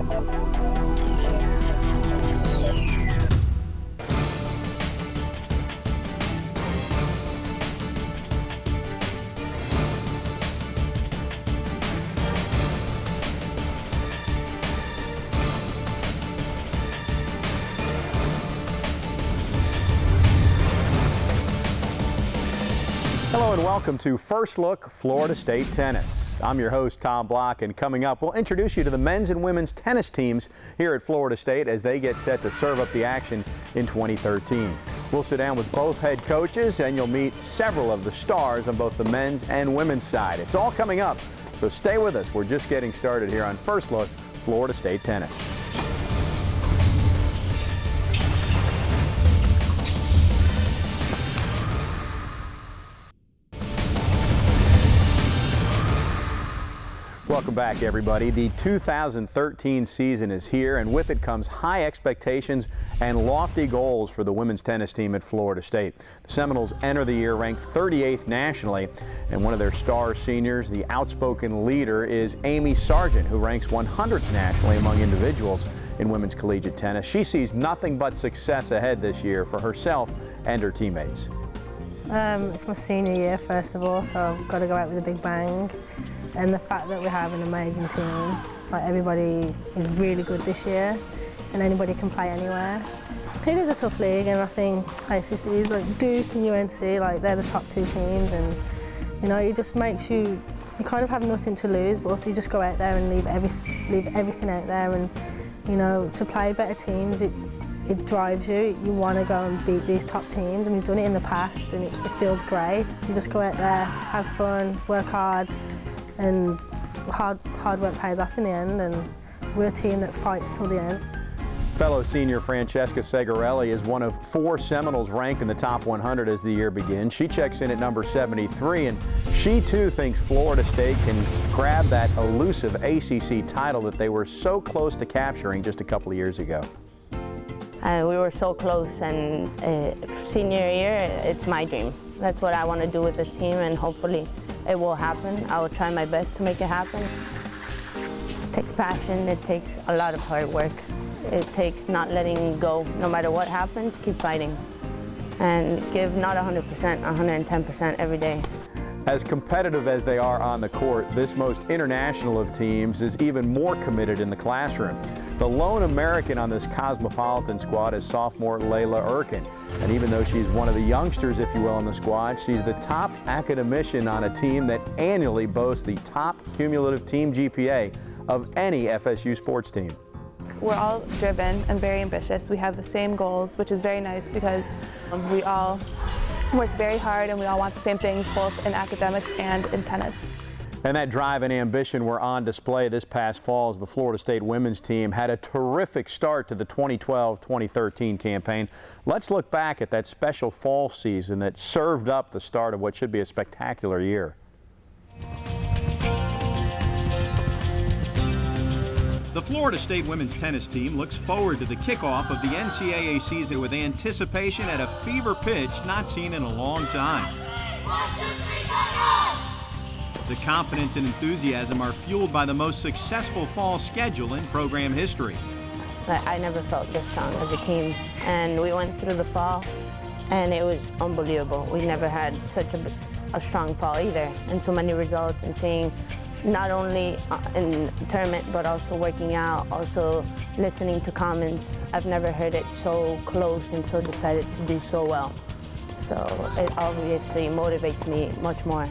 Oh, Hello and welcome to First Look Florida State Tennis. I'm your host Tom Block and coming up we'll introduce you to the men's and women's tennis teams here at Florida State as they get set to serve up the action in 2013. We'll sit down with both head coaches and you'll meet several of the stars on both the men's and women's side. It's all coming up, so stay with us. We're just getting started here on First Look Florida State Tennis. Welcome back, everybody. The 2013 season is here, and with it comes high expectations and lofty goals for the women's tennis team at Florida State. The Seminoles enter the year ranked 38th nationally, and one of their star seniors, the outspoken leader, is Amy Sargeant, who ranks 100th nationally among individuals in women's collegiate tennis. She sees nothing but success ahead this year for herself and her teammates. Um, it's my senior year, first of all, so I've got to go out with a big bang. And the fact that we have an amazing team, like everybody is really good this year, and anybody can play anywhere. It is a tough league, and I think ACCs like Duke and UNC, like they're the top two teams, and you know, it just makes you, you kind of have nothing to lose, but also you just go out there and leave, every, leave everything out there, and you know, to play better teams, it, it drives you. You want to go and beat these top teams, and we've done it in the past, and it, it feels great. You just go out there, have fun, work hard, and hard, hard work pays off in the end and we're a team that fights till the end. Fellow senior Francesca Segarelli is one of four Seminoles ranked in the top 100 as the year begins. She checks in at number 73, and she too thinks Florida State can grab that elusive ACC title that they were so close to capturing just a couple of years ago. Uh, we were so close, and uh, senior year, it's my dream. That's what I want to do with this team, and hopefully it will happen. I will try my best to make it happen. It takes passion, it takes a lot of hard work. It takes not letting go. No matter what happens, keep fighting. And give not 100%, 110% every day. As competitive as they are on the court, this most international of teams is even more committed in the classroom. The lone American on this Cosmopolitan squad is sophomore Layla Erkin. And even though she's one of the youngsters, if you will, in the squad, she's the top academician on a team that annually boasts the top cumulative team GPA of any FSU sports team. We're all driven and very ambitious. We have the same goals, which is very nice because we all work very hard and we all want the same things both in academics and in tennis. And that drive and ambition were on display this past fall as the Florida State women's team had a terrific start to the 2012-2013 campaign. Let's look back at that special fall season that served up the start of what should be a spectacular year. The Florida State women's tennis team looks forward to the kickoff of the NCAA season with anticipation at a fever pitch not seen in a long time. The confidence and enthusiasm are fueled by the most successful fall schedule in program history. I never felt this strong as a team, and we went through the fall, and it was unbelievable. We never had such a, a strong fall either, and so many results, and seeing not only uh, in tournament, but also working out, also listening to comments. I've never heard it so close and so decided to do so well. So it obviously motivates me much more.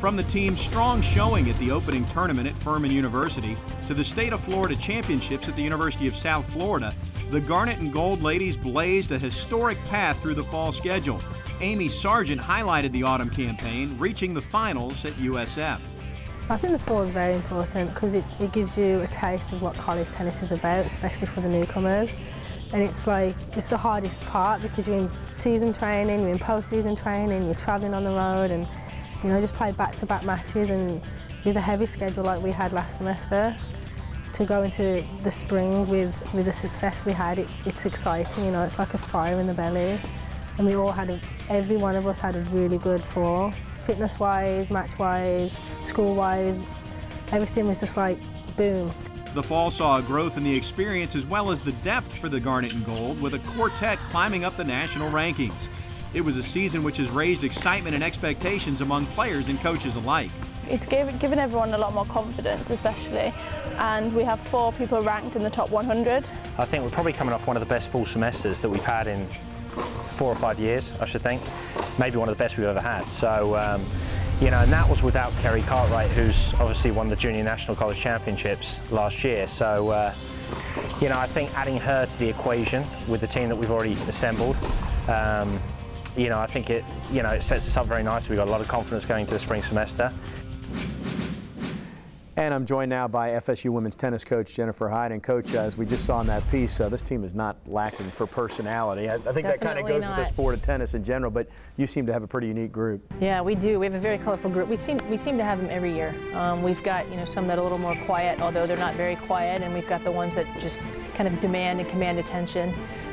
From the team's strong showing at the opening tournament at Furman University to the State of Florida Championships at the University of South Florida, the Garnet and Gold ladies blazed a historic path through the fall schedule. Amy Sargeant highlighted the autumn campaign, reaching the finals at USF. I think the fall is very important because it, it gives you a taste of what college tennis is about, especially for the newcomers. And it's like, it's the hardest part because you're in season training, you're in post-season training, you're traveling on the road and, you know, just play back-to-back -back matches and with a heavy schedule like we had last semester, to go into the spring with, with the success we had, it's, it's exciting, you know, it's like a fire in the belly. And we all had, a, every one of us had a really good fall. Fitness-wise, match-wise, school-wise, everything was just like, boom. The fall saw a growth in the experience as well as the depth for the Garnet and Gold, with a quartet climbing up the national rankings. It was a season which has raised excitement and expectations among players and coaches alike. It's given, given everyone a lot more confidence, especially, and we have four people ranked in the top 100. I think we're probably coming off one of the best full semesters that we've had in four or five years, I should think. Maybe one of the best we've ever had. So, um, you know, and that was without Kerry Cartwright, who's obviously won the Junior National College Championships last year. So, uh, you know, I think adding her to the equation with the team that we've already assembled, um, you know, I think it, you know, it sets us up very nicely. We've got a lot of confidence going into the spring semester. And I'm joined now by FSU women's tennis coach Jennifer Hyde. And coach, as we just saw in that piece, uh, this team is not lacking for personality. I, I think that kind of goes not. with the sport of tennis in general. But you seem to have a pretty unique group. Yeah, we do. We have a very colorful group. We seem we seem to have them every year. Um, we've got you know some that are a little more quiet, although they're not very quiet, and we've got the ones that just kind of demand and command attention.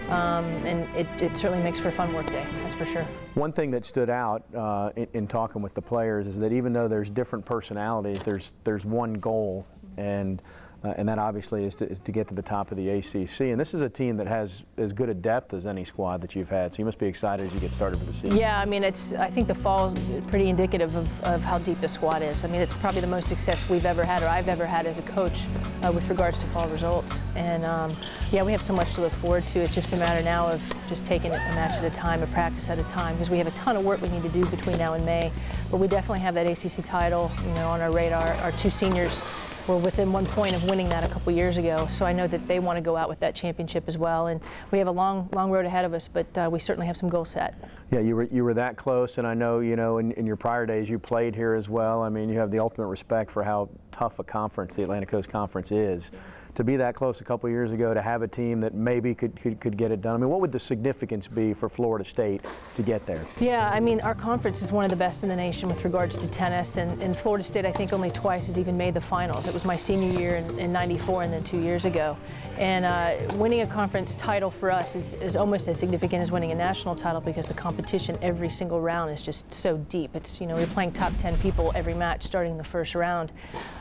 Um, and it, it, certainly makes for a fun work day, that's for sure. One thing that stood out uh, in, in, talking with the players is that even though there's different personalities, there's there's one goal, and uh, and that obviously is to, is to, get to the top of the ACC. And this is a team that has as good a depth as any squad that you've had. So you must be excited as you get started for the season. Yeah, I mean, it's. I think the fall is pretty indicative of, of how deep the squad is. I mean, it's probably the most success we've ever had, or I've ever had as a coach, uh, with regards to fall results. And um, yeah, we have so much to look forward to. It's just a matter now of just taking it a match at a time, a practice at a time, because we have a ton of work we need to do between now and May. But we definitely have that ACC title, you know, on our radar. Our two seniors were within one point of winning that a couple years ago. So I know that they want to go out with that championship as well. And we have a long, long road ahead of us, but uh, we certainly have some goals set. Yeah, you were you were that close, and I know you know in, in your prior days you played here as well. I mean, you have the ultimate respect for how tough a conference the Atlantic Coast Conference is to be that close a couple years ago, to have a team that maybe could, could, could, get it done? I mean, what would the significance be for Florida State to get there? Yeah, I mean, our conference is one of the best in the nation with regards to tennis, and, and Florida State, I think, only twice has even made the finals. It was my senior year in, in 94 and then two years ago. And uh, winning a conference title for us is, is almost as significant as winning a national title because the competition every single round is just so deep. It's, you know, we're playing top 10 people every match starting the first round.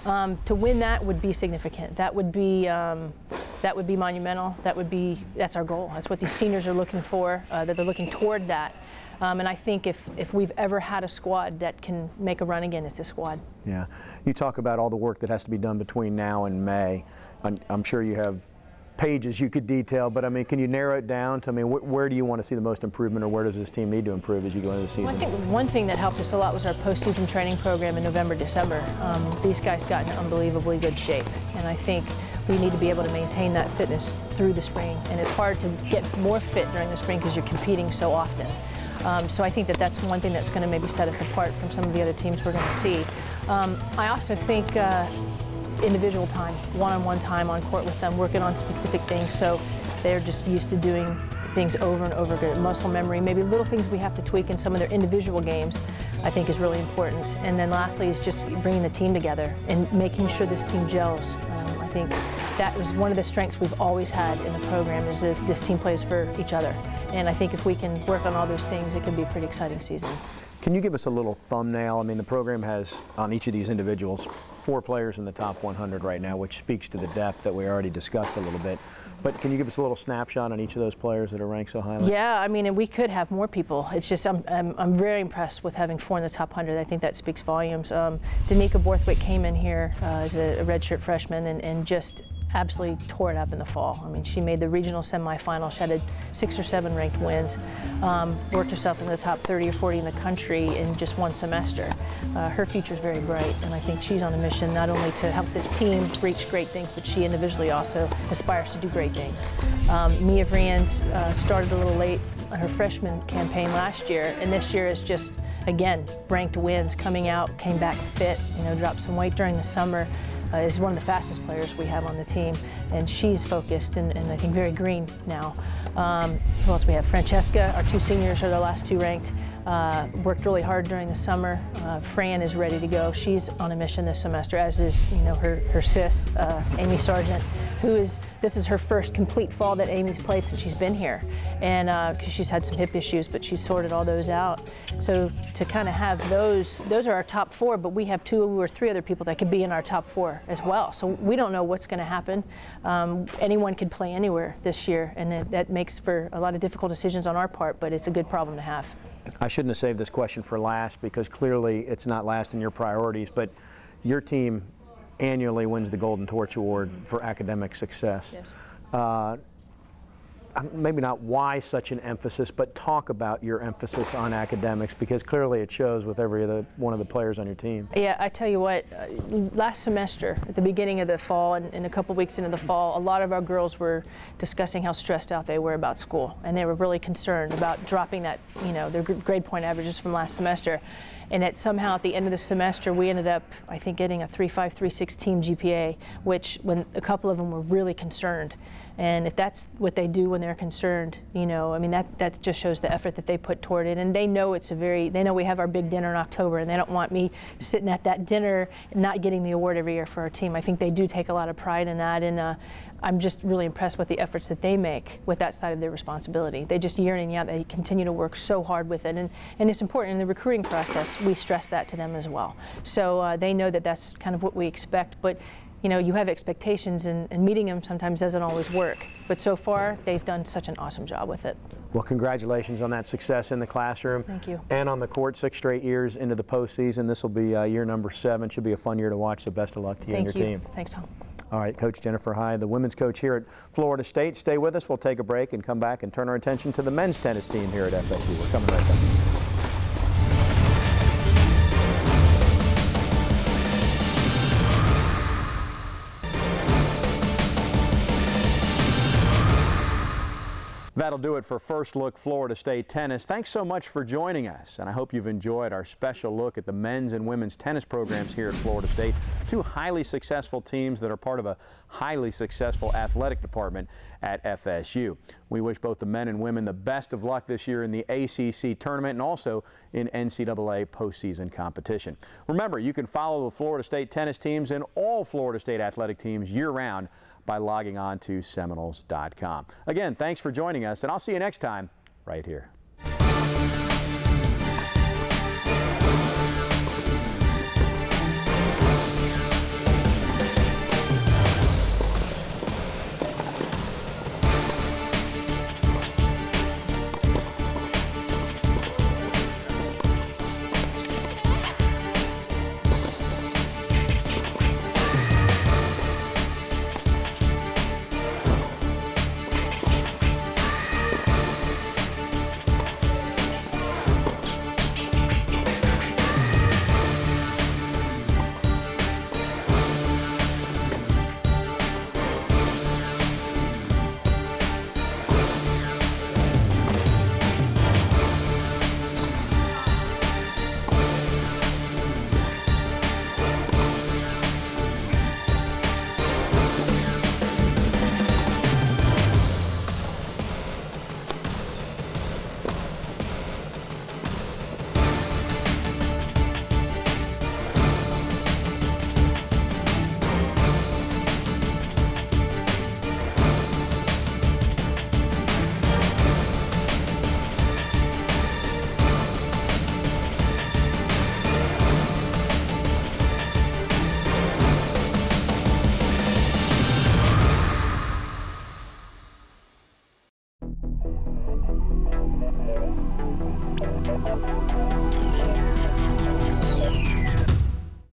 Um, to win that would be significant. That would be, um, that would be monumental. That would be, that's our goal. That's what these seniors are looking for, uh, that they're looking toward that. Um, and I think if, if we've ever had a squad that can make a run again, it's this squad. Yeah. You talk about all the work that has to be done between now and May. I'm, I'm sure you have pages you could detail, but I mean, can you narrow it down to I mean, wh where do you want to see the most improvement, or where does this team need to improve as you go into the season? Well, I think one thing that helped us a lot was our postseason training program in November, December. Um, these guys got in unbelievably good shape, and I think we need to be able to maintain that fitness through the spring. And it's hard to get more fit during the spring because you're competing so often. Um, so I think that that's one thing that's going to maybe set us apart from some of the other teams we're going to see. Um, I also think uh, individual time, one-on-one -on -one time on court with them, working on specific things so they're just used to doing things over and over again. Muscle memory, maybe little things we have to tweak in some of their individual games, I think is really important. And then lastly is just bringing the team together and making sure this team gels. Um, I think that was one of the strengths we've always had in the program is this, this team plays for each other. And I think if we can work on all those things, it can be a pretty exciting season. Can you give us a little thumbnail? I mean, the program has, on each of these individuals, four players in the top 100 right now, which speaks to the depth that we already discussed a little bit. But can you give us a little snapshot on each of those players that are ranked so highly? Yeah, I mean, and we could have more people. It's just I'm, I'm, I'm very impressed with having four in the top 100. I think that speaks volumes. Um, Danica Borthwick came in here uh, as a, a redshirt freshman and, and just absolutely tore it up in the fall. I mean, she made the regional semifinal. She had six or seven ranked wins. Um, worked herself in the top 30 or 40 in the country in just one semester. Uh, her future is very bright, and I think she's on a mission not only to help this team reach great things, but she individually also aspires to do great things. Um, Mia Vrians uh, started a little late her freshman campaign last year, and this year is just again, ranked wins coming out, came back fit, you know, dropped some weight during the summer, uh, is one of the fastest players we have on the team, and she's focused and, and I think very green now. Um, who else we have? Francesca, our two seniors are the last two ranked. Uh, worked really hard during the summer. Uh, Fran is ready to go. She's on a mission this semester, as is you know her her sis, uh, Amy Sargeant, who is this is her first complete fall that Amy's played since she's been here, and uh, she's had some hip issues, but she's sorted all those out. So to kind of have those, those are our top four, but we have two or three other people that could be in our top four as well. So we don't know what's going to happen. Um, anyone could play anywhere this year, and it, that makes for a lot of difficult decisions on our part, but it's a good problem to have. I shouldn't have saved this question for last because clearly it's not last in your priorities, but your team annually wins the Golden Torch Award for academic success. Yes. Uh, maybe not why such an emphasis, but talk about your emphasis on academics because clearly it shows with every other one of the players on your team. Yeah, I tell you what, uh, last semester, at the beginning of the fall and, and a couple weeks into the fall, a lot of our girls were discussing how stressed out they were about school, and they were really concerned about dropping that, you know, their grade point averages from last semester. And that somehow at the end of the semester, we ended up, I think, getting a 3.5, 3.6 team GPA, which when a couple of them were really concerned. And if that's what they do when they're concerned, you know, I mean, that, that just shows the effort that they put toward it. And they know it's a very, they know we have our big dinner in October, and they don't want me sitting at that dinner not getting the award every year for our team. I think they do take a lot of pride in that. And uh, I'm just really impressed with the efforts that they make with that side of their responsibility. They just year in and year out, they continue to work so hard with it. And, and it's important in the recruiting process, we stress that to them as well. So uh, they know that that's kind of what we expect. But you know, you have expectations and, and, meeting them sometimes doesn't always work. But so far, they've done such an awesome job with it. Well, congratulations on that success in the classroom. Thank you. And on the court, six straight years into the postseason. This will be uh, year number seven. Should be a fun year to watch, so best of luck to you Thank and your you. team. Thanks, Tom. All right, Coach Jennifer Hyde, the women's coach here at Florida State. Stay with us. We'll take a break and come back and turn our attention to the men's tennis team here at FSU. We're coming right back. That'll do it for First Look Florida State Tennis. Thanks so much for joining us, and I hope you've enjoyed our special look at the men's and women's tennis programs here at Florida State. Two highly successful teams that are part of a highly successful athletic department at FSU. We wish both the men and women the best of luck this year in the ACC tournament and also in NCAA postseason competition. Remember, you can follow the Florida State tennis teams and all Florida State athletic teams year-round by logging on to Seminoles.com. Again, thanks for joining us, and I'll see you next time right here.